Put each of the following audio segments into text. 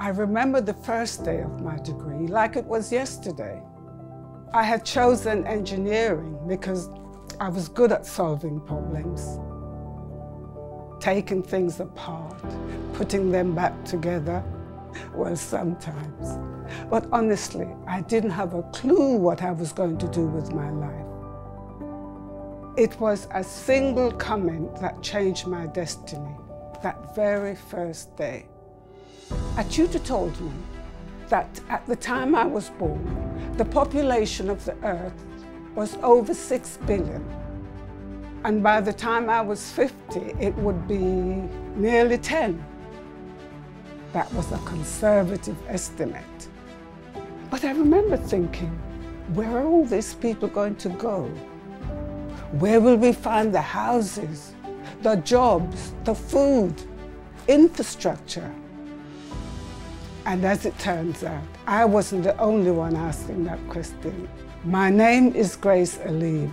I remember the first day of my degree like it was yesterday. I had chosen engineering because I was good at solving problems, taking things apart, putting them back together, well, sometimes. But honestly, I didn't have a clue what I was going to do with my life. It was a single comment that changed my destiny that very first day. A tutor told me that at the time I was born, the population of the earth was over 6 billion. And by the time I was 50, it would be nearly 10. That was a conservative estimate. But I remember thinking, where are all these people going to go? Where will we find the houses, the jobs, the food, infrastructure? And as it turns out, I wasn't the only one asking that question. My name is Grace Alib,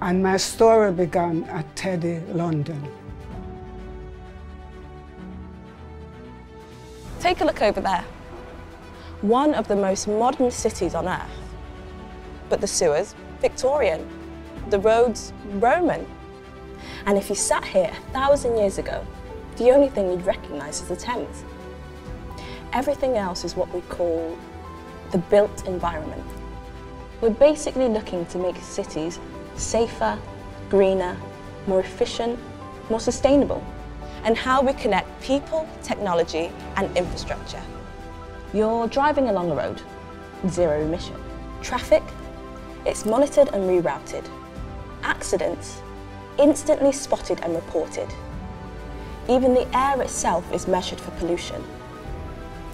and my story began at TEDI, London. Take a look over there. One of the most modern cities on earth. But the sewers, Victorian. The roads, Roman. And if you sat here a thousand years ago, the only thing you'd recognise is the Thames. Everything else is what we call the built environment. We're basically looking to make cities safer, greener, more efficient, more sustainable, and how we connect people, technology, and infrastructure. You're driving along a road, zero emission. Traffic, it's monitored and rerouted. Accidents, instantly spotted and reported. Even the air itself is measured for pollution.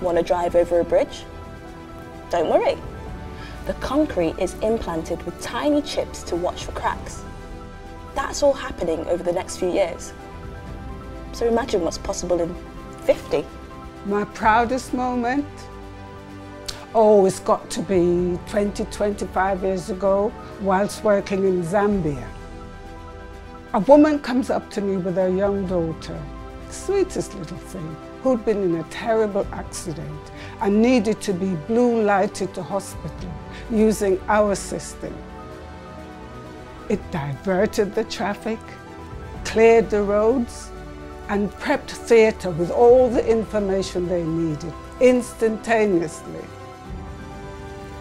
Want to drive over a bridge? Don't worry. The concrete is implanted with tiny chips to watch for cracks. That's all happening over the next few years. So imagine what's possible in 50. My proudest moment? Oh, it's got to be 20, 25 years ago, whilst working in Zambia. A woman comes up to me with her young daughter, sweetest little thing who'd been in a terrible accident and needed to be blue lighted to hospital using our system. It diverted the traffic, cleared the roads, and prepped theatre with all the information they needed instantaneously.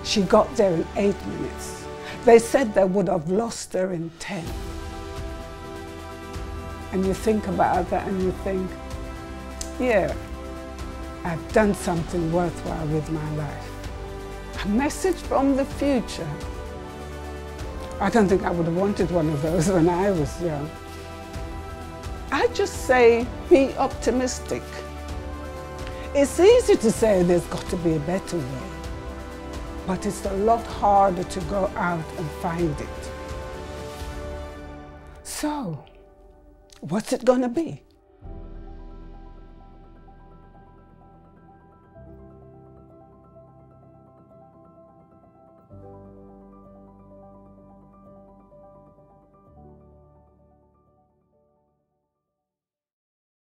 She got there in eight minutes. They said they would have lost her in 10. And you think about that and you think, yeah, I've done something worthwhile with my life. A message from the future. I don't think I would have wanted one of those when I was young. I just say be optimistic. It's easy to say there's got to be a better way, but it's a lot harder to go out and find it. So, what's it going to be?